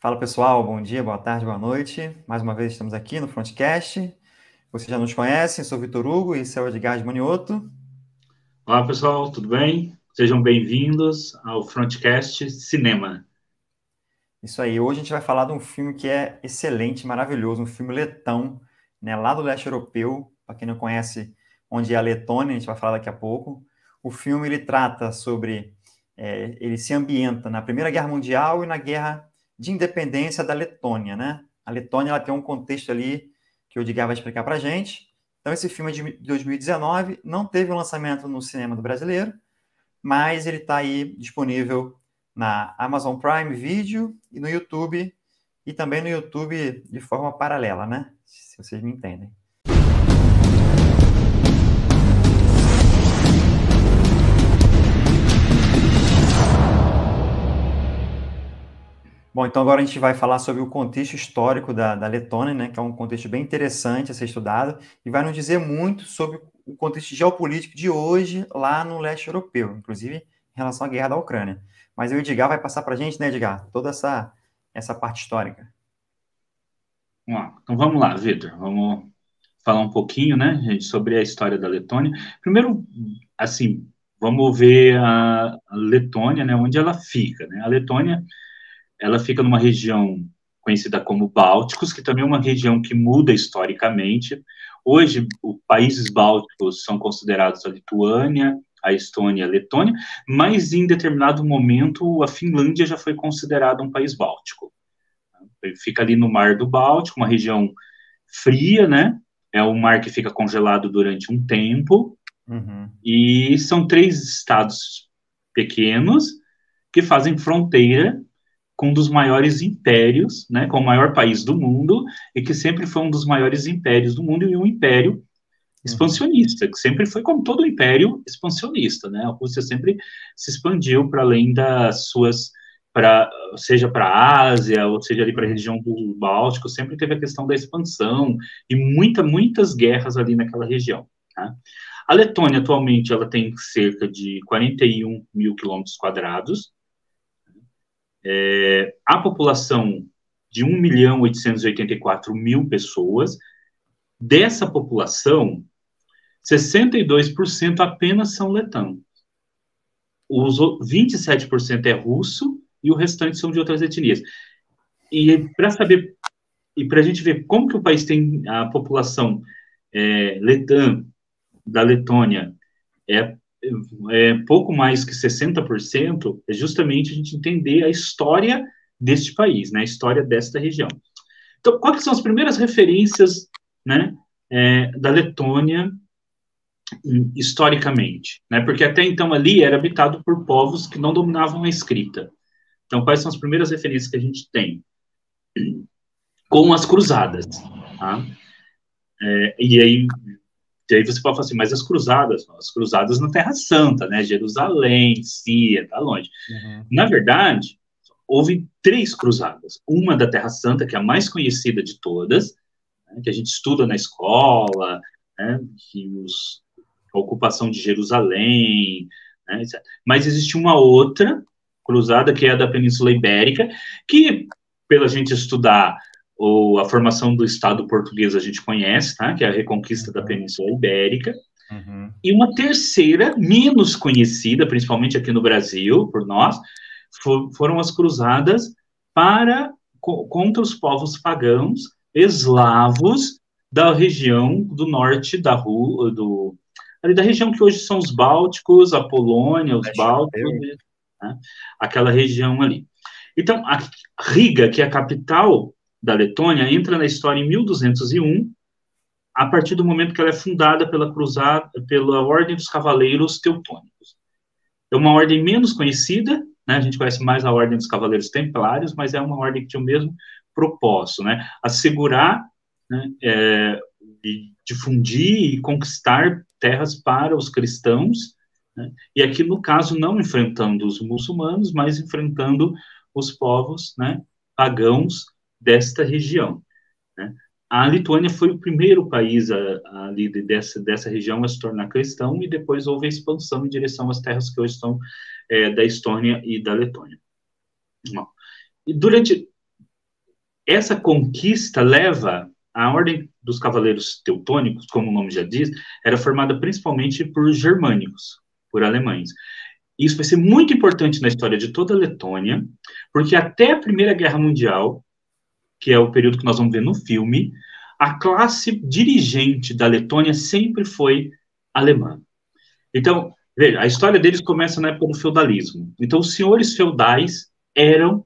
Fala pessoal, bom dia, boa tarde, boa noite. Mais uma vez estamos aqui no Frontcast. Vocês já nos conhecem, sou Vitor Hugo e esse é o Edgar de Manioto. Olá pessoal, tudo bem? Sejam bem-vindos ao Frontcast Cinema. Isso aí, hoje a gente vai falar de um filme que é excelente, maravilhoso, um filme letão, né, lá do leste europeu, para quem não conhece onde é a Letônia, a gente vai falar daqui a pouco. O filme ele trata sobre, é, ele se ambienta na Primeira Guerra Mundial e na Guerra de independência da Letônia, né? A Letônia ela tem um contexto ali que o Edgar vai explicar para a gente. Então, esse filme é de 2019, não teve um lançamento no cinema do brasileiro, mas ele está aí disponível na Amazon Prime Video e no YouTube, e também no YouTube de forma paralela, né? Se vocês me entendem. Bom, então agora a gente vai falar sobre o contexto histórico da, da Letônia, né, que é um contexto bem interessante a ser estudado, e vai nos dizer muito sobre o contexto geopolítico de hoje lá no leste europeu, inclusive em relação à guerra da Ucrânia. Mas o Edgar vai passar para a gente, né, Edgar, toda essa, essa parte histórica. Então vamos lá, Vitor, vamos falar um pouquinho, né, gente, sobre a história da Letônia. Primeiro, assim, vamos ver a Letônia, né, onde ela fica, né? A Letônia ela fica numa região conhecida como Bálticos, que também é uma região que muda historicamente. Hoje, os países bálticos são considerados a Lituânia, a Estônia e a Letônia, mas em determinado momento a Finlândia já foi considerada um país báltico. Fica ali no Mar do Báltico, uma região fria, né? É um mar que fica congelado durante um tempo. Uhum. E são três estados pequenos que fazem fronteira com um dos maiores impérios, né, com o maior país do mundo, e que sempre foi um dos maiores impérios do mundo, e um império uhum. expansionista, que sempre foi como todo império expansionista, né? A Rússia sempre se expandiu para além das suas para seja para a Ásia, ou seja ali para a região do Báltico, sempre teve a questão da expansão e muita, muitas guerras ali naquela região. Tá? A Letônia atualmente ela tem cerca de 41 mil quilômetros quadrados, é, a população de 1 milhão 884 mil pessoas, dessa população, 62% apenas são letãos. Os 27% é russo e o restante são de outras etnias. E para saber e para a gente ver como que o país tem a população é, letã da Letônia é é, pouco mais que 60%, é justamente a gente entender a história deste país, né, a história desta região. Então, quais são as primeiras referências né, é, da Letônia historicamente? Né, porque até então ali era habitado por povos que não dominavam a escrita. Então, quais são as primeiras referências que a gente tem? Com as cruzadas. Tá? É, e aí e aí você pode falar assim, mas as cruzadas, as cruzadas na Terra Santa, né? Jerusalém, Síria, tá longe. Uhum. Na verdade, houve três cruzadas. Uma da Terra Santa, que é a mais conhecida de todas, né, que a gente estuda na escola, né, que os, a ocupação de Jerusalém, né, mas existe uma outra cruzada, que é a da Península Ibérica, que, pela gente estudar ou a formação do Estado português a gente conhece, tá? que é a reconquista da Península Ibérica. Uhum. E uma terceira, menos conhecida, principalmente aqui no Brasil, por nós, for, foram as cruzadas para co, contra os povos pagãos eslavos da região do norte da rua, do, ali da região que hoje são os Bálticos, a Polônia, os Bálticos, né? aquela região ali. Então, a Riga, que é a capital da Letônia entra na história em 1201, a partir do momento que ela é fundada pela cruzada, pela Ordem dos Cavaleiros Teutônicos. É uma ordem menos conhecida, né? A gente conhece mais a Ordem dos Cavaleiros Templários, mas é uma ordem que tinha o mesmo propósito, né? Assegurar, né, é, e difundir e conquistar terras para os cristãos, né? e aqui no caso não enfrentando os muçulmanos, mas enfrentando os povos, né, pagãos desta região. Né? A Lituânia foi o primeiro país ali dessa, dessa região a se tornar cristão e depois houve a expansão em direção às terras que hoje são é, da Estônia e da Letônia. Bom, e durante essa conquista leva a Ordem dos Cavaleiros Teutônicos, como o nome já diz, era formada principalmente por germânicos, por alemães. Isso vai ser muito importante na história de toda a Letônia, porque até a Primeira Guerra Mundial, que é o período que nós vamos ver no filme, a classe dirigente da Letônia sempre foi alemã. Então, veja, a história deles começa na época do feudalismo. Então, os senhores feudais eram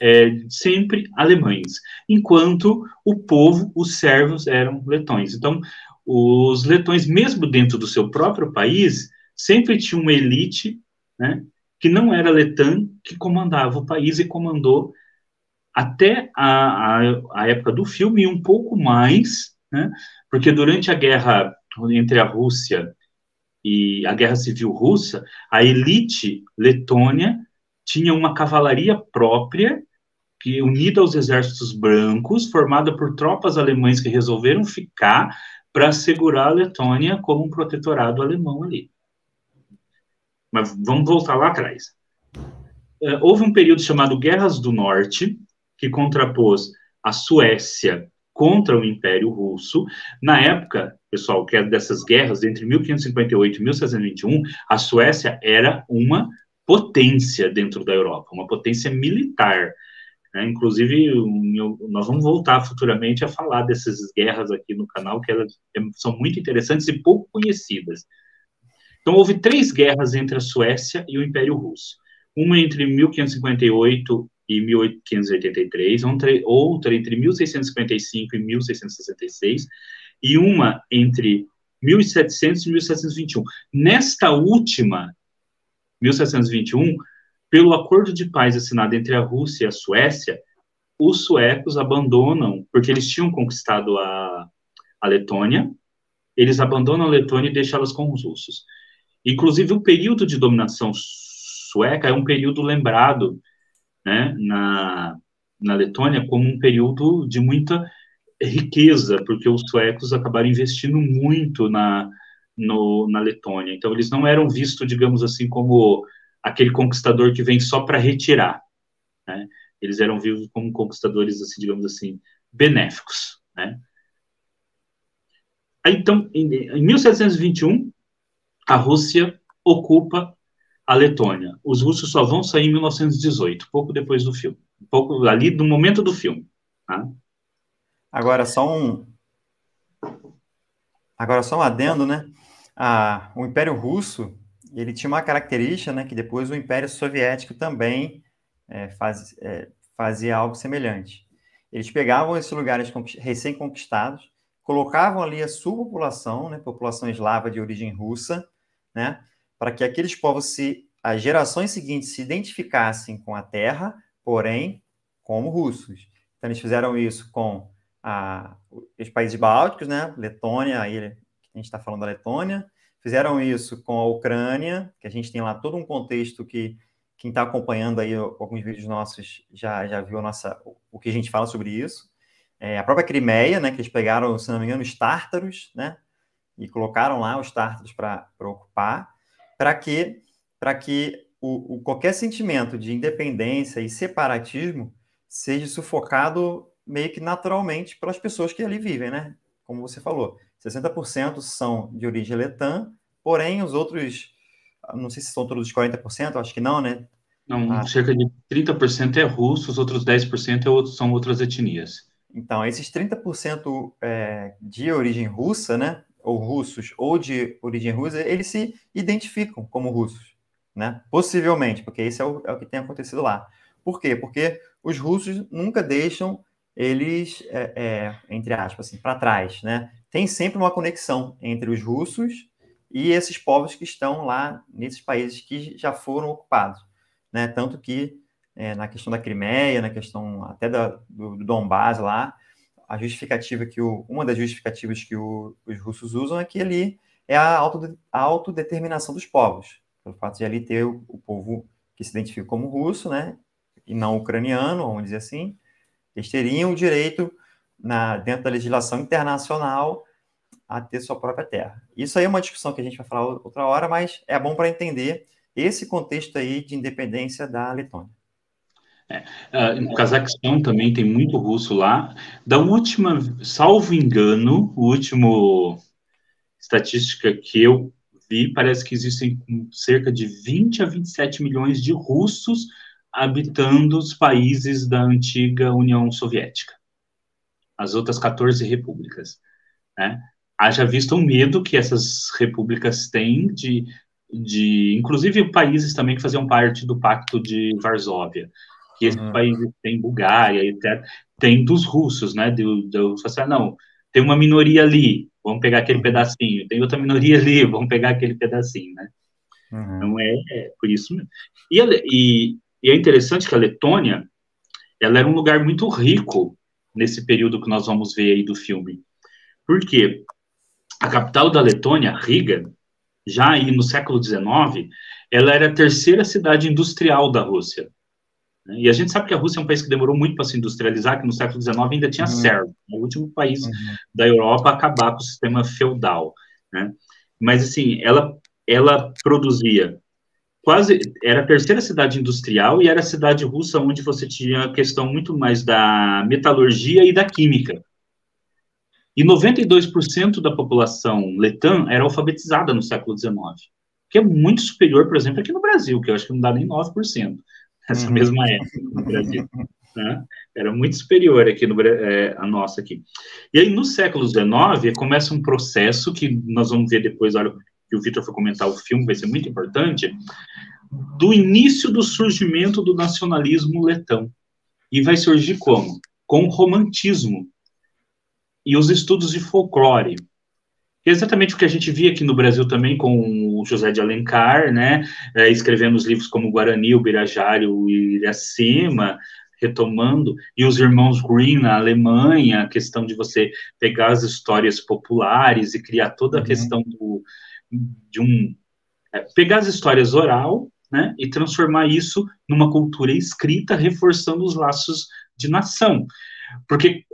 é, sempre alemães, enquanto o povo, os servos, eram letões. Então, os letões, mesmo dentro do seu próprio país, sempre tinham uma elite, né, que não era letã, que comandava o país e comandou até a, a, a época do filme e um pouco mais, né, porque durante a guerra entre a Rússia e a Guerra Civil Russa, a elite letônia tinha uma cavalaria própria, que unida aos exércitos brancos, formada por tropas alemães que resolveram ficar para segurar a Letônia como um protetorado alemão ali. Mas vamos voltar lá atrás. É, houve um período chamado Guerras do Norte, que contrapôs a Suécia contra o Império Russo. Na época, pessoal, que é dessas guerras entre 1558 e 1621, a Suécia era uma potência dentro da Europa, uma potência militar. Né? Inclusive, nós vamos voltar futuramente a falar dessas guerras aqui no canal, que elas são muito interessantes e pouco conhecidas. Então, houve três guerras entre a Suécia e o Império Russo. Uma entre 1558 e 1583, outra entre 1655 e 1666, e uma entre 1700 e 1721. Nesta última 1721, pelo acordo de paz assinado entre a Rússia e a Suécia, os suecos abandonam, porque eles tinham conquistado a, a Letônia, eles abandonam a Letônia e deixam elas com os russos. Inclusive, o período de dominação sueca é um período lembrado né, na, na Letônia como um período de muita riqueza, porque os suecos acabaram investindo muito na, no, na Letônia. Então, eles não eram vistos, digamos assim, como aquele conquistador que vem só para retirar. Né? Eles eram vivos como conquistadores, assim, digamos assim, benéficos. Né? Então, em, em 1721, a Rússia ocupa a Letônia. Os russos só vão sair em 1918, pouco depois do filme, pouco ali do momento do filme. Tá? Agora só um, agora só um adendo, né? a, o Império Russo ele tinha uma característica, né, que depois o Império Soviético também é, faz, é, fazia algo semelhante. Eles pegavam esses lugares recém-conquistados, colocavam ali a sua população, né, população eslava de origem russa, né, para que aqueles povos, se, as gerações seguintes se identificassem com a terra, porém como russos. Então eles fizeram isso com a, os países bálticos, né, Letônia, a a gente está falando da Letônia, fizeram isso com a Ucrânia, que a gente tem lá todo um contexto que quem está acompanhando aí alguns vídeos nossos já, já viu nossa, o que a gente fala sobre isso. É, a própria Crimeia, né, que eles pegaram, se não me engano, os tártaros, né, e colocaram lá os tártaros para ocupar, para que, que o, o, qualquer sentimento de independência e separatismo seja sufocado meio que naturalmente pelas pessoas que ali vivem, né? Como você falou. 60% são de origem letã, porém os outros, não sei se são todos os 40%, acho que não, né? Não, ah. cerca de 30% é russo, os outros 10% é são outras etnias. Então, esses 30% é, de origem russa, né, ou russos, ou de origem russa, eles se identificam como russos, né? Possivelmente, porque isso é o, é o que tem acontecido lá. Por quê? Porque os russos nunca deixam eles, é, é, entre aspas, assim, para trás, né? tem sempre uma conexão entre os russos e esses povos que estão lá nesses países que já foram ocupados, né? Tanto que é, na questão da Crimeia, na questão até da, do, do Donbass lá, a justificativa que o, uma das justificativas que o, os russos usam é que ali é a, auto, a autodeterminação dos povos, pelo fato de ali ter o, o povo que se identifica como russo, né? E não ucraniano, vamos dizer assim, eles teriam o direito na, dentro da legislação internacional a ter sua própria terra. Isso aí é uma discussão que a gente vai falar outra hora, mas é bom para entender esse contexto aí de independência da Letônia. É, no Cazaquistão também tem muito russo lá. Da última, salvo engano, o último estatística que eu vi, parece que existem cerca de 20 a 27 milhões de russos habitando os países da antiga União Soviética, as outras 14 repúblicas. Né? Haja visto o medo que essas repúblicas têm de, de, inclusive países também que faziam parte do Pacto de Varsóvia, que esses uhum. países têm Bulgária, etc., tem dos russos, né? Do, do, assim, não, tem uma minoria ali, vamos pegar aquele pedacinho, tem outra minoria ali, vamos pegar aquele pedacinho, né? Uhum. Então é, é, por isso mesmo. E, e, e é interessante que a Letônia, ela era um lugar muito rico nesse período que nós vamos ver aí do filme. Por quê? A capital da Letônia, Riga, já aí no século XIX, ela era a terceira cidade industrial da Rússia. E a gente sabe que a Rússia é um país que demorou muito para se industrializar, que no século XIX ainda tinha uhum. servo, o último país uhum. da Europa a acabar com o sistema feudal. Né? Mas, assim, ela, ela produzia quase era a terceira cidade industrial e era a cidade russa onde você tinha a questão muito mais da metalurgia e da química. E 92% da população letã era alfabetizada no século XIX, que é muito superior, por exemplo, aqui no Brasil, que eu acho que não dá nem 9%, essa mesma época no Brasil. Né? Era muito superior aqui no é, a nossa aqui. E aí, no século XIX, começa um processo que nós vamos ver depois, olha, que o Vitor foi comentar o filme, vai ser muito importante, do início do surgimento do nacionalismo letão. E vai surgir como? Com o romantismo e os estudos de folclore. É exatamente o que a gente via aqui no Brasil também com o José de Alencar, né, é, escrevendo os livros como Guarani, o Birajara, o Iracema, retomando, e os irmãos Green na Alemanha, a questão de você pegar as histórias populares e criar toda a uhum. questão do, de um é, pegar as histórias oral né, e transformar isso numa cultura escrita, reforçando os laços de nação. Porque,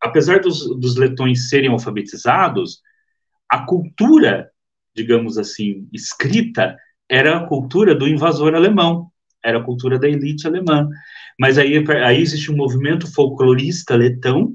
apesar dos, dos letões serem alfabetizados, a cultura, digamos assim, escrita, era a cultura do invasor alemão, era a cultura da elite alemã. Mas aí, aí existe um movimento folclorista letão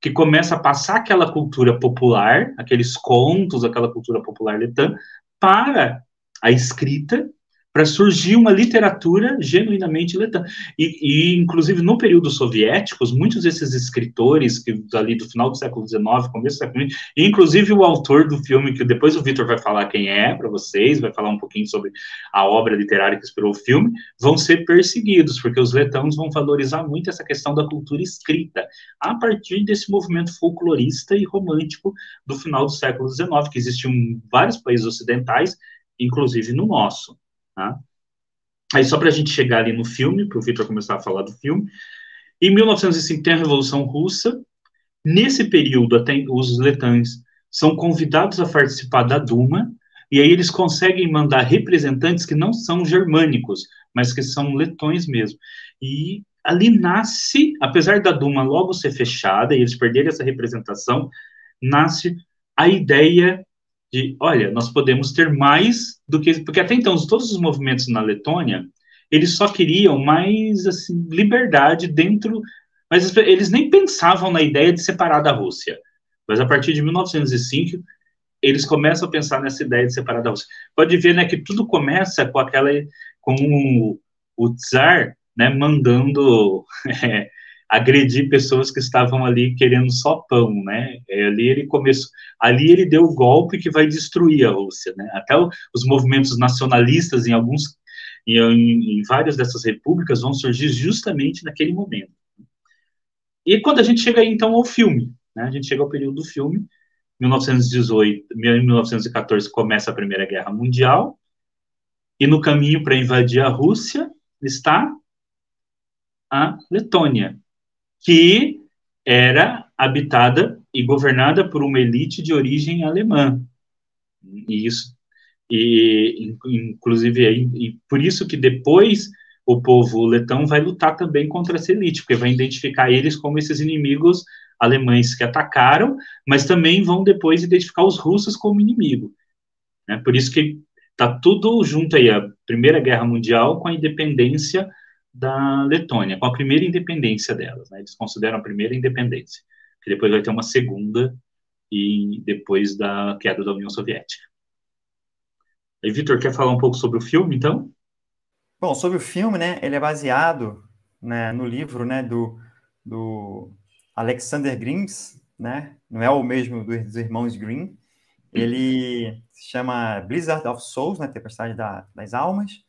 que começa a passar aquela cultura popular, aqueles contos, aquela cultura popular letã, para a escrita para surgir uma literatura genuinamente letã. E, e, inclusive, no período soviético, muitos desses escritores, que ali do final do século XIX, começo do século XX, inclusive o autor do filme, que depois o Vitor vai falar quem é para vocês, vai falar um pouquinho sobre a obra literária que inspirou o filme, vão ser perseguidos, porque os letãos vão valorizar muito essa questão da cultura escrita, a partir desse movimento folclorista e romântico do final do século XIX, que existiu em vários países ocidentais, inclusive no nosso. Tá? Aí, só para a gente chegar ali no filme, para o Victor começar a falar do filme. Em 1905 tem a Revolução Russa. Nesse período, até os letães são convidados a participar da Duma, e aí eles conseguem mandar representantes que não são germânicos, mas que são letões mesmo. E ali nasce, apesar da Duma logo ser fechada e eles perderem essa representação, nasce a ideia de, olha, nós podemos ter mais do que, porque até então todos os movimentos na Letônia, eles só queriam mais assim, liberdade dentro, mas eles nem pensavam na ideia de separar da Rússia. Mas a partir de 1905, eles começam a pensar nessa ideia de separar da Rússia. Pode ver, né, que tudo começa com aquela com o, o czar, né, mandando é, agredir pessoas que estavam ali querendo só pão, né? É, ali ele começou, ali ele deu o golpe que vai destruir a Rússia, né? Até os movimentos nacionalistas em alguns, em, em, várias dessas repúblicas vão surgir justamente naquele momento. E quando a gente chega então ao filme, né? A gente chega ao período do filme, 1918, 1914 começa a Primeira Guerra Mundial e no caminho para invadir a Rússia está a Letônia, que era habitada e governada por uma elite de origem alemã. E isso, e, inclusive, e, por isso que depois o povo letão vai lutar também contra essa elite, porque vai identificar eles como esses inimigos alemães que atacaram, mas também vão depois identificar os russos como inimigo. Né? Por isso que está tudo junto aí, a Primeira Guerra Mundial com a independência da Letônia, com a primeira independência delas. Né? Eles consideram a primeira independência, que depois vai ter uma segunda e depois da queda da União Soviética. E Vitor, quer falar um pouco sobre o filme, então? Bom, sobre o filme, né, ele é baseado né, no livro né, do, do Alexander Greens, né, não é o mesmo dos irmãos Green, ele se chama Blizzard of Souls, né, Tempestade da, das Almas,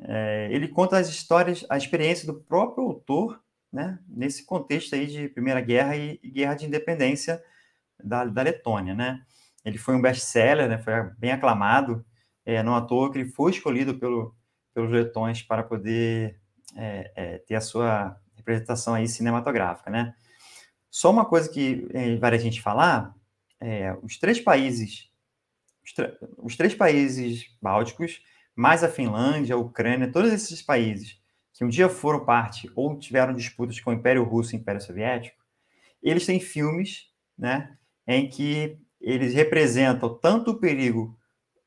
é, ele conta as histórias, a experiência do próprio autor, né, nesse contexto aí de Primeira Guerra e, e Guerra de Independência da, da Letônia, né. Ele foi um best-seller, né, foi bem aclamado, é, não à toa que ele foi escolhido pelo, pelos letões para poder é, é, ter a sua representação aí cinematográfica, né. Só uma coisa que é, vale a gente falar, é, os três países, os, os três países bálticos, mais a Finlândia, a Ucrânia, todos esses países que um dia foram parte ou tiveram disputas com o Império Russo e o Império Soviético, eles têm filmes, né, em que eles representam tanto o perigo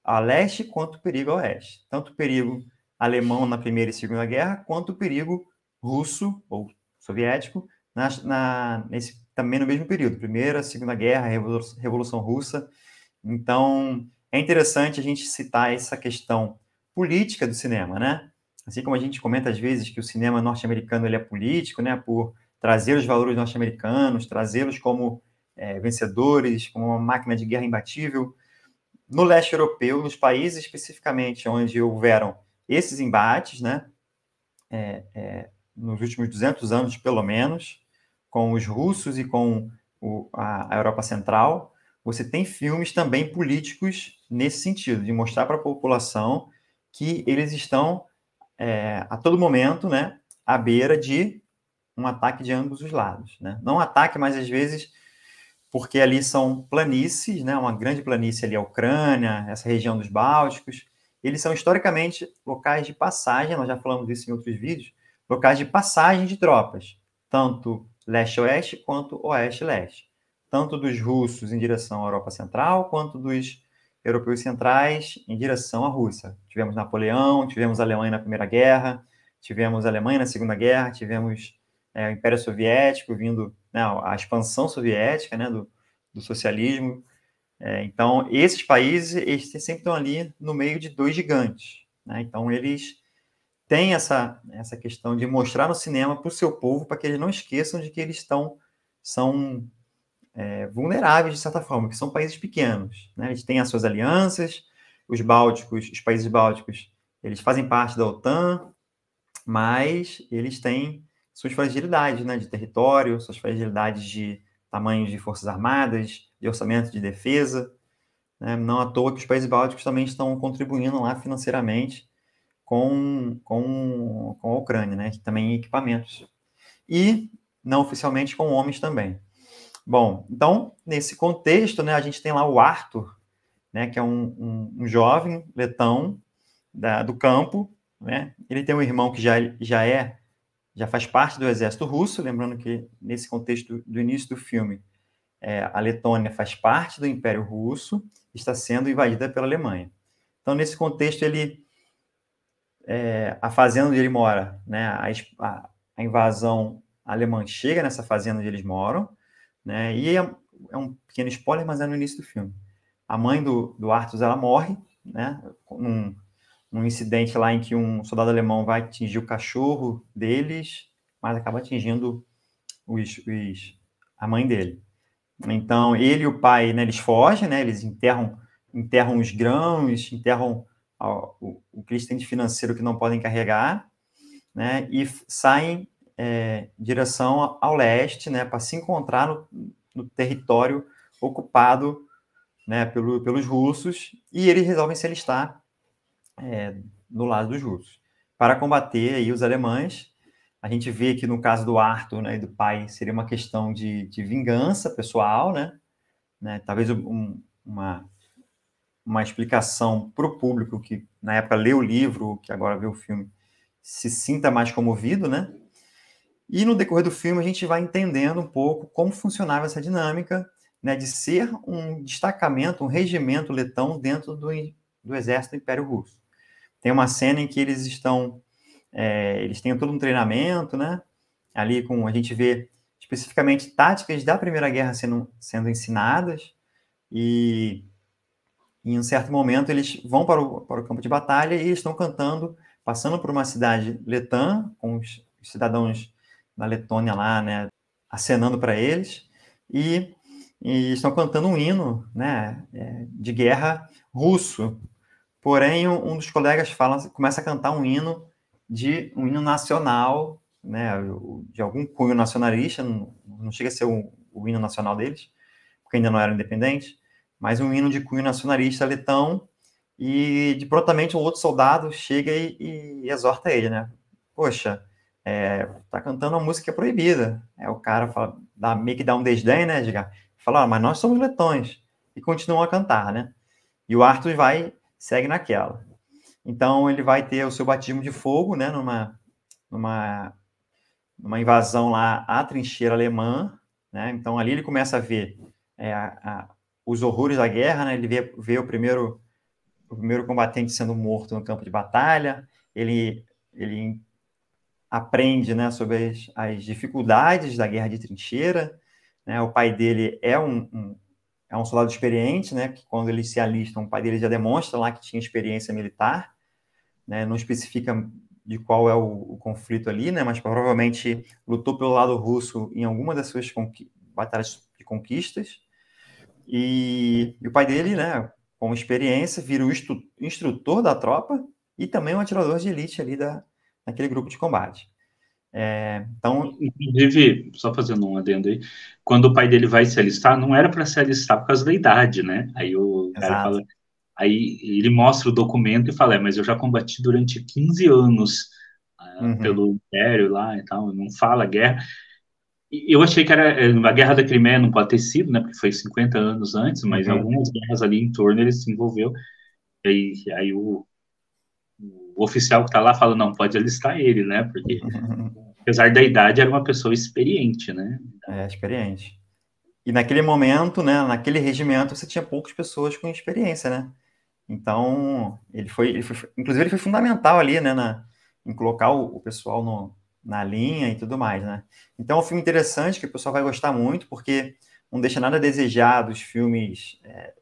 a leste quanto o perigo a oeste, tanto o perigo alemão na Primeira e Segunda Guerra, quanto o perigo russo ou soviético na, na, nesse, também no mesmo período, Primeira, Segunda Guerra, Revolução, Revolução Russa. Então, é interessante a gente citar essa questão política do cinema, né? Assim como a gente comenta às vezes que o cinema norte-americano ele é político, né? Por trazer os valores norte-americanos, trazê-los como é, vencedores, como uma máquina de guerra imbatível. No leste europeu, nos países especificamente onde houveram esses embates, né? É, é, nos últimos 200 anos, pelo menos, com os russos e com o, a, a Europa Central, você tem filmes também políticos nesse sentido, de mostrar para a população que eles estão é, a todo momento, né, à beira de um ataque de ambos os lados, né? Não ataque, mas às vezes porque ali são planícies, né, uma grande planície ali a Ucrânia, essa região dos Bálticos, eles são historicamente locais de passagem, nós já falamos disso em outros vídeos, locais de passagem de tropas, tanto leste-oeste quanto oeste-leste, tanto dos russos em direção à Europa Central, quanto dos europeus centrais em direção à Rússia. Tivemos Napoleão, tivemos a Alemanha na Primeira Guerra, tivemos a Alemanha na Segunda Guerra, tivemos é, o Império Soviético vindo, né, a expansão soviética né, do, do socialismo. É, então, esses países eles sempre estão ali no meio de dois gigantes. Né? Então, eles têm essa, essa questão de mostrar no cinema para o seu povo, para que eles não esqueçam de que eles estão são é, vulneráveis, de certa forma, que são países pequenos. Né? Eles têm as suas alianças, os bálticos, os países bálticos, eles fazem parte da OTAN, mas eles têm suas fragilidades né, de território, suas fragilidades de tamanhos de forças armadas, de orçamento de defesa. Né? Não à toa que os países bálticos também estão contribuindo lá financeiramente com, com, com a Ucrânia, né? também equipamentos. E, não oficialmente, com homens também. Bom, então, nesse contexto, né, a gente tem lá o Arthur, né, que é um, um, um jovem letão da, do campo, né? Ele tem um irmão que já, já é, já faz parte do exército russo, lembrando que nesse contexto do início do filme, é, a Letônia faz parte do Império Russo, está sendo invadida pela Alemanha. Então, nesse contexto, ele, é, a fazenda onde ele mora, né, a, a invasão alemã chega nessa fazenda onde eles moram, né? E é, é, um pequeno spoiler, mas é no início do filme. A mãe do, do Arthur, ela morre, né? Num, num incidente lá em que um soldado alemão vai atingir o cachorro deles, mas acaba atingindo os, os, a mãe dele. Então, ele e o pai, né, eles fogem, né, eles enterram, enterram os grãos, enterram o, o que eles têm de financeiro que não podem carregar, né, e saem é, direção ao leste, né, para se encontrar no, no território ocupado né, pelo, pelos russos, e eles resolvem se alistar é, do lado dos russos, para combater aí os alemães. A gente vê que no caso do Arthur né, e do pai seria uma questão de, de vingança pessoal, né, né talvez um, uma, uma explicação para o público que na época leu o livro, que agora vê o filme, se sinta mais comovido, né? E no decorrer do filme a gente vai entendendo um pouco como funcionava essa dinâmica né, de ser um destacamento, um regimento letão dentro do, do exército do Império Russo. Tem uma cena em que eles estão é, eles têm todo um treinamento, né? Ali com a gente vê especificamente táticas da Primeira Guerra sendo, sendo ensinadas e em um certo momento eles vão para o, para o campo de batalha e estão cantando, passando por uma cidade letã, com os cidadãos da Letônia lá, né, acenando para eles, e, e, estão cantando um hino né, é, de guerra russo. Porém, um, um dos colegas fala, começa a cantar um hino de um hino nacional, né, de algum cunho nacionalista, não, não chega a ser o, o hino nacional deles, porque ainda não eram independentes, mas um hino de cunho nacionalista letão, e de prontamente um outro soldado chega e, e exorta ele, né? Poxa, é, tá cantando uma música proibida. É o cara fala, dá, meio que dá um desdém, né, Edgar? Fala, ah, mas nós somos letões. E continuam a cantar, né? E o Arthur vai, segue naquela. Então ele vai ter o seu batismo de fogo, né, numa, numa, numa invasão lá à trincheira alemã, né? Então ali ele começa a ver é, a, a, os horrores da guerra, né? Ele vê, vê o primeiro o primeiro combatente sendo morto no campo de batalha, ele ele aprende, né, sobre as, as dificuldades da guerra de trincheira, né? O pai dele é um, um é um soldado experiente, né? Que quando eles se alistam, o pai dele já demonstra lá que tinha experiência militar, né? Não especifica de qual é o, o conflito ali, né? Mas provavelmente lutou pelo lado russo em alguma das suas batalhas de conquistas. E, e, o pai dele, né, com experiência, vira o instrutor da tropa e também um atirador de elite ali da, naquele grupo de combate. É, então, inclusive, só fazendo um adendo aí, quando o pai dele vai se alistar, não era para se alistar por causa da idade, né? Aí o Exato. cara fala, aí ele mostra o documento e fala, é, mas eu já combati durante 15 anos uh, uhum. pelo Império lá e tal, não fala guerra eu achei que era é, a guerra da Crimeia não pode ter sido, né? Porque foi 50 anos antes, mas uhum. algumas guerras ali em torno ele se envolveu. E aí, aí o, o, oficial que está lá fala não pode alistar ele, né? Porque apesar da idade era uma pessoa experiente, né? É experiente. E naquele momento, né? Naquele regimento você tinha poucas pessoas com experiência, né? Então ele foi, ele foi inclusive ele foi fundamental ali, né? Na, em colocar o, o pessoal no na linha e tudo mais, né? Então é um filme interessante que o pessoal vai gostar muito, porque não deixa nada a desejar dos filmes é,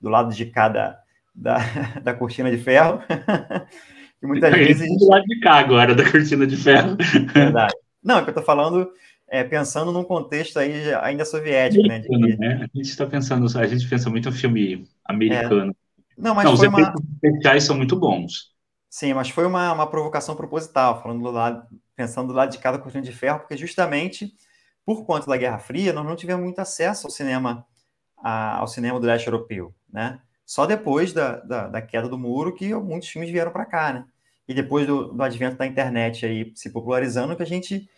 do lado de cada da, da cortina de ferro. e muitas vezes. Do lado de cá agora, da cortina de ferro. Verdade. Não, é que eu estou falando é, pensando num contexto aí ainda soviético, né? De... né? A gente está pensando, a gente pensa muito no filme americano. É. Não, mas não, os efeitos uma... especiais são muito bons. Sim, mas foi uma, uma provocação proposital, falando do lado, pensando do lado de cada cortina de ferro, porque justamente por conta da Guerra Fria, nós não tivemos muito acesso ao cinema, a, ao cinema do leste europeu, né? Só depois da, da, da queda do muro que muitos filmes vieram para cá, né? E depois do, do, advento da internet aí se popularizando, que a gente,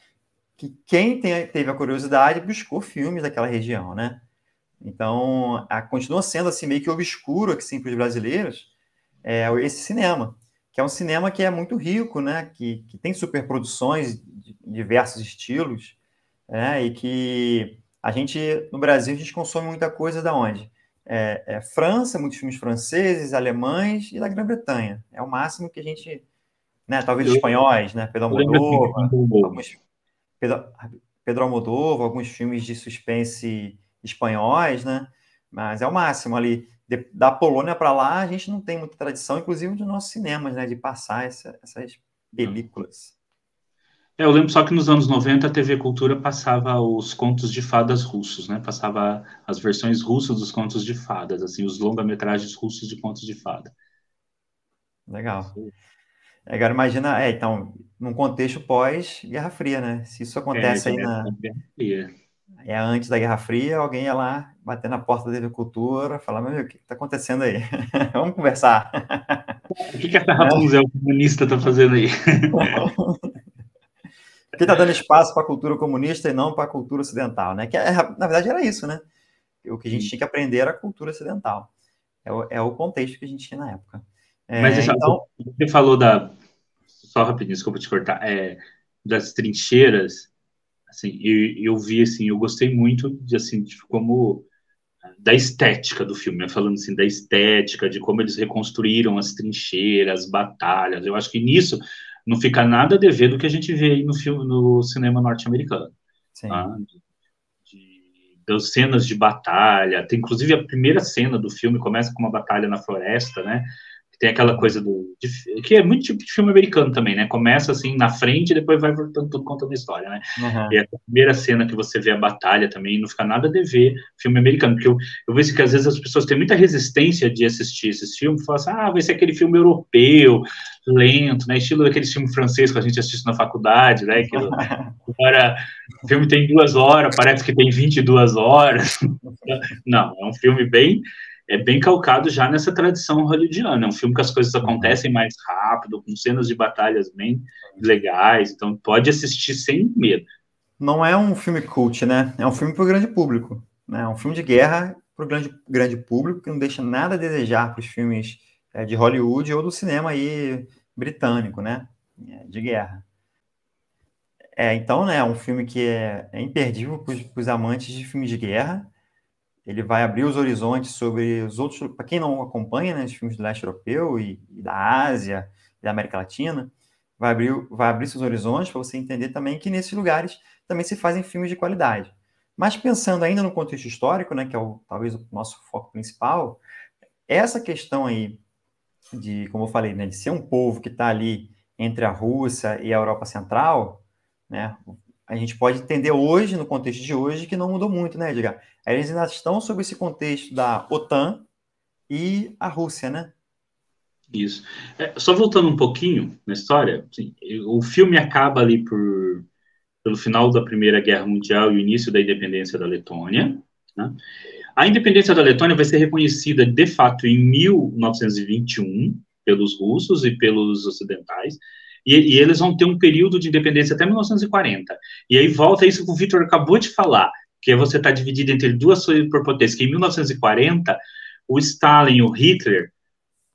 que quem tem, teve a curiosidade buscou filmes daquela região, né? Então, a, continua sendo assim meio que obscuro aqui sim para os brasileiros é, esse cinema que é um cinema que é muito rico, né? Que, que tem superproduções de diversos estilos, né? E que a gente, no Brasil, a gente consome muita coisa da onde? É, é França, muitos filmes franceses, alemães e da Grã-Bretanha. É o máximo que a gente, né? Talvez espanhóis, né? Pedro Almodóvar, alguns, Pedro, Pedro Almodóvar, alguns filmes de suspense espanhóis, né? Mas é o máximo ali de, da Polônia para lá, a gente não tem muita tradição, inclusive dos nossos cinemas, né, de passar essa, essas películas. É, eu lembro só que nos anos 90 a TV Cultura passava os contos de fadas russos, né? Passava as versões russas dos contos de fadas, assim, os longa-metragens russos de contos de fada. Legal. É, agora imagina, é, então, num contexto pós-Guerra Fria, né? Se isso acontece é, aí na. Guerra Fria é antes da Guerra Fria, alguém ia lá bater na porta da agricultura, falar, meu o que está acontecendo aí? Vamos conversar. O que, que essa Rapunzel comunista está fazendo aí? Porque está dando espaço para a cultura comunista e não para a cultura ocidental, né? Que é, na verdade era isso, né? O que a gente tinha que aprender era a cultura ocidental. É o, é o contexto que a gente tinha na época. É, Mas então... você falou da. Só rapidinho, desculpa te cortar. É, das trincheiras Assim, eu, eu vi, assim, eu gostei muito de, assim, de como da estética do filme, né? falando assim da estética, de como eles reconstruíram as trincheiras, as batalhas. Eu acho que nisso não fica nada a dever do que a gente vê aí no filme, no cinema norte-americano. Tá? das cenas de batalha, tem inclusive a primeira cena do filme começa com uma batalha na floresta, né? Tem aquela coisa do. De, que é muito tipo de filme americano também, né? Começa assim na frente e depois vai voltando tudo contando a história, né? Uhum. E a primeira cena que você vê a batalha também não fica nada a dever filme americano, porque eu, eu vejo que às vezes as pessoas têm muita resistência de assistir esses filmes, falam assim, ah, vai ser aquele filme europeu, lento, né? Estilo daquele filme francês que a gente assiste na faculdade, né? Que agora o filme tem duas horas, parece que tem 22 horas. Não, é um filme bem é bem calcado já nessa tradição hollywoodiana. É um filme que as coisas acontecem mais rápido, com cenas de batalhas bem legais, então pode assistir sem medo. Não é um filme cult, né? É um filme para o grande público. Né? É um filme de guerra para o grande, grande público que não deixa nada a desejar para os filmes é, de Hollywood ou do cinema aí britânico, né? É, de guerra. É, então, né, é um filme que é, é imperdível para os amantes de filmes de guerra ele vai abrir os horizontes sobre os outros, para quem não acompanha, né, os filmes do leste europeu e, e, da Ásia e da América Latina, vai abrir, vai abrir seus horizontes para você entender também que nesses lugares também se fazem filmes de qualidade. Mas pensando ainda no contexto histórico, né, que é o, talvez o nosso foco principal, essa questão aí de, como eu falei, né, de ser um povo que está ali entre a Rússia e a Europa Central, né, a gente pode entender hoje, no contexto de hoje, que não mudou muito, né, Edgar? Eles ainda estão sob esse contexto da OTAN e a Rússia, né? Isso. É, só voltando um pouquinho na história, assim, o filme acaba ali por, pelo final da Primeira Guerra Mundial e o início da independência da Letônia. Né? A independência da Letônia vai ser reconhecida, de fato, em 1921 pelos russos e pelos ocidentais, e, e, eles vão ter um período de independência até 1940. E aí volta isso que o Vitor acabou de falar, que é você está dividido entre duas superpotências, que em 1940, o Stalin e o Hitler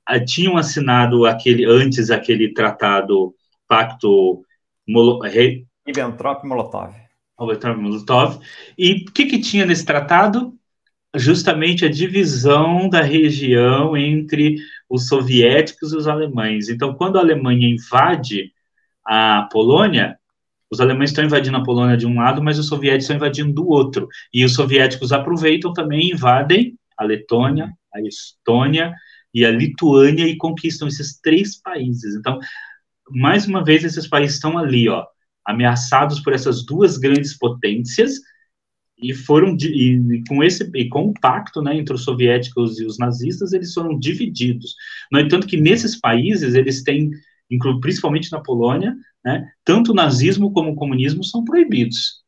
uh, tinham assinado aquele antes aquele tratado, pacto Ribbentrop-Molotov. Molotov. E o que, que tinha nesse tratado? Justamente a divisão da região entre os soviéticos e os alemães. Então, quando a Alemanha invade a Polônia, os alemães estão invadindo a Polônia de um lado, mas os soviéticos estão invadindo do outro. E os soviéticos aproveitam também, invadem a Letônia, a Estônia e a Lituânia e conquistam esses três países. Então, mais uma vez, esses países estão ali, ó, ameaçados por essas duas grandes potências e foram e, com esse e com o pacto né, entre os soviéticos e os nazistas eles foram divididos no entanto que nesses países eles têm principalmente na Polônia né, tanto o nazismo como o comunismo são proibidos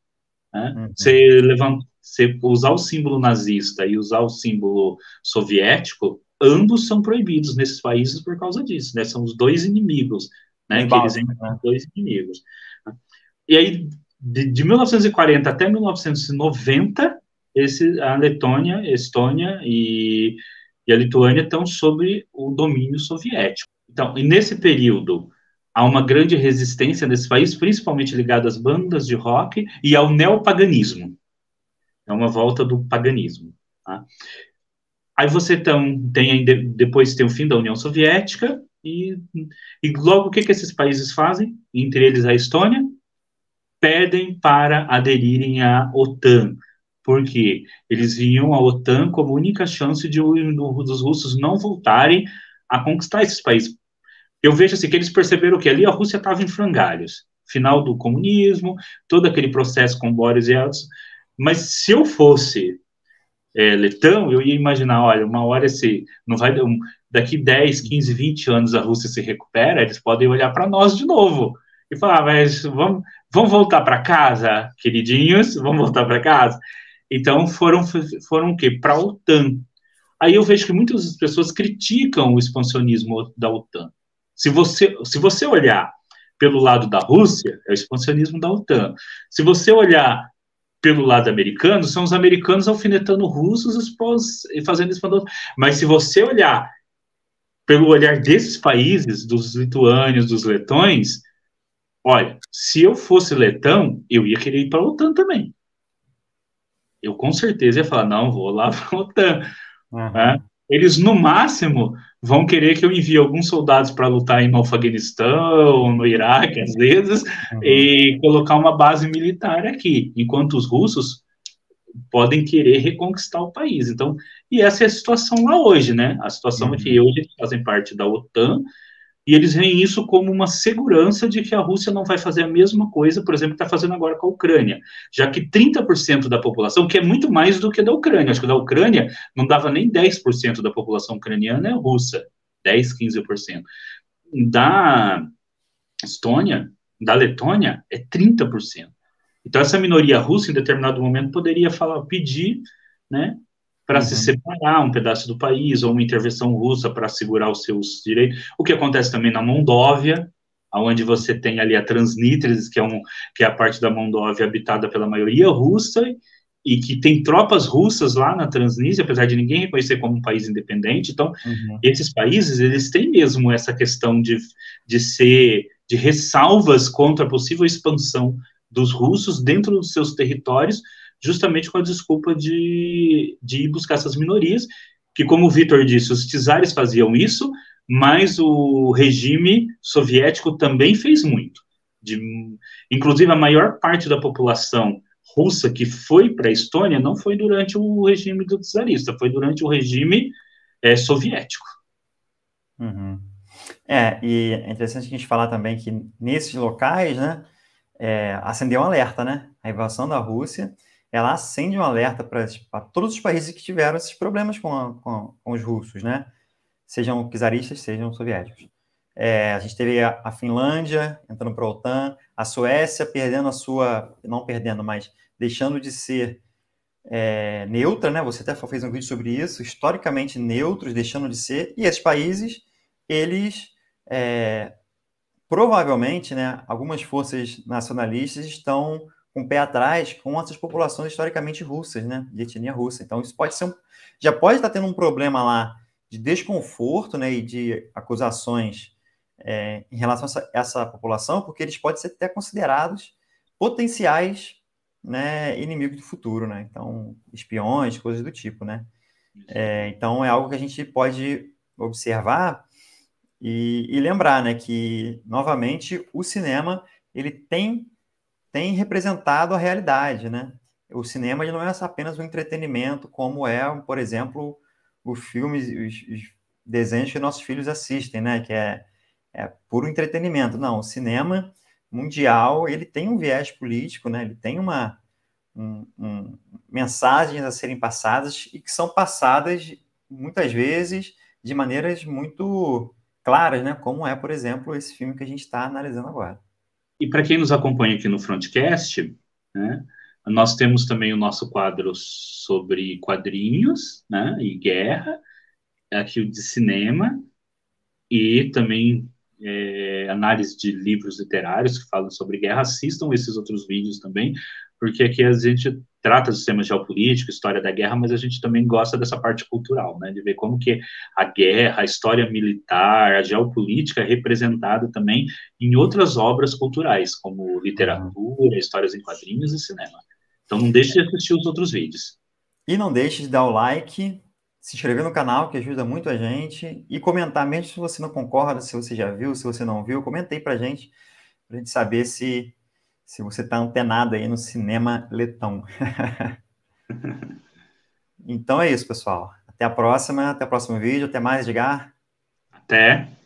né? uhum. você levanta você usar o símbolo nazista e usar o símbolo soviético ambos são proibidos nesses países por causa disso né são os dois inimigos né, que eles né? dois inimigos e aí de, de 1940 até 1990, esse, a Letônia, Estônia e, e a Lituânia estão sob o domínio soviético. Então, e nesse período, há uma grande resistência nesse país, principalmente ligada às bandas de rock e ao neopaganismo. É uma volta do paganismo. Tá? Aí você então, tem depois tem o fim da União Soviética e, e logo o que, que esses países fazem? Entre eles a Estônia, pedem para aderirem à OTAN, porque eles viam a OTAN como única chance de dos russos não voltarem a conquistar esses países. Eu vejo assim que eles perceberam que ali a Rússia estava em frangalhos, final do comunismo, todo aquele processo com Boris Yeltsin. Mas se eu fosse é, letão, eu ia imaginar, olha, uma hora se não vai um, daqui 10, 15, 20 anos a Rússia se recupera, eles podem olhar para nós de novo e falar, mas vamos, vamos voltar para casa, queridinhos, vamos voltar para casa. Então foram foram o quê? Para a OTAN. Aí eu vejo que muitas pessoas criticam o expansionismo da OTAN. Se você se você olhar pelo lado da Rússia, é o expansionismo da OTAN. Se você olhar pelo lado americano, são os americanos alfinetando russos e fazendo expansão. Mas se você olhar pelo olhar desses países, dos lituânios, dos letões, Olha, se eu fosse letão, eu ia querer ir para a OTAN também. Eu com certeza ia falar, não, vou lá para a OTAN. Uhum. Né? Eles, no máximo, vão querer que eu envie alguns soldados para lutar no Afeganistão, no Iraque, às vezes, uhum. e colocar uma base militar aqui, enquanto os russos podem querer reconquistar o país. Então, e essa é a situação lá hoje, né? A situação uhum. é que hoje eles fazem parte da OTAN e eles veem isso como uma segurança de que a Rússia não vai fazer a mesma coisa, por exemplo, que está fazendo agora com a Ucrânia, já que 30% da população, que é muito mais do que da Ucrânia, acho que da Ucrânia não dava nem 10% da população ucraniana é russa, 10, 15%. Da Estônia, da Letônia, é 30%. Então, essa minoria russa, em determinado momento, poderia falar, pedir né, para uhum. se separar um pedaço do país, ou uma intervenção russa para assegurar os seus direitos. O que acontece também na Moldóvia, onde você tem ali a Transnistria, que é, um, que é a parte da Moldóvia habitada pela maioria russa, e que tem tropas russas lá na Transnistria, apesar de ninguém reconhecer como um país independente. Então, uhum. esses países, eles têm mesmo essa questão de, de ser, de ressalvas contra a possível expansão dos russos dentro dos seus territórios, justamente com a desculpa de, de ir buscar essas minorias, que, como o Vitor disse, os czares faziam isso, mas o regime soviético também fez muito. De, inclusive, a maior parte da população russa que foi para a Estônia não foi durante o regime do czarista, foi durante o regime é, soviético. Uhum. É, e é interessante a gente falar também que nesses locais, né, é, acendeu um alerta, né? A invasão da Rússia ela acende um alerta para todos os países que tiveram esses problemas com, a, com, com os russos, né? Sejam czaristas, sejam soviéticos. É, a gente teve a, a Finlândia entrando para a OTAN, a Suécia perdendo a sua, não perdendo, mas deixando de ser é, neutra, né? Você até fez um vídeo sobre isso, historicamente neutros, deixando de ser, e esses países, eles é, provavelmente, né? Algumas forças nacionalistas estão com o pé atrás com essas populações historicamente russas, né, de etnia russa. Então isso pode ser um, já pode estar tendo um problema lá de desconforto, né, e de acusações é, em relação a essa, essa, população, porque eles podem ser até considerados potenciais, né, inimigos do futuro, né. Então espiões, coisas do tipo, né. É, então é algo que a gente pode observar e, e lembrar, né, que novamente o cinema ele tem tem representado a realidade, né? O cinema não é apenas um entretenimento, como é, por exemplo, os filmes, os, os desenhos que nossos filhos assistem, né? Que é, é puro entretenimento. Não, o cinema mundial ele tem um viés político, né? Ele tem uma um, um, mensagens a serem passadas e que são passadas muitas vezes de maneiras muito claras, né? Como é, por exemplo, esse filme que a gente está analisando agora. E para quem nos acompanha aqui no Frontcast, né, nós temos também o nosso quadro sobre quadrinhos né, e guerra, aqui o de cinema, e também é, análise de livros literários que falam sobre guerra. Assistam esses outros vídeos também, porque aqui a gente trata dos temas geopolíticos, história da guerra, mas a gente também gosta dessa parte cultural, né, de ver como que a guerra, a história militar, a geopolítica é representada também em outras obras culturais, como literatura, histórias em quadrinhos e cinema. Então não deixe de assistir os outros vídeos. E não deixe de dar o like, se inscrever no canal, que ajuda muito a gente, e comentar, mesmo se você não concorda, se você já viu, se você não viu, comente aí pra gente, pra gente saber se se você está antenado aí no cinema letão. então é isso, pessoal. Até a próxima, até o próximo vídeo. Até mais, Edgar. Até.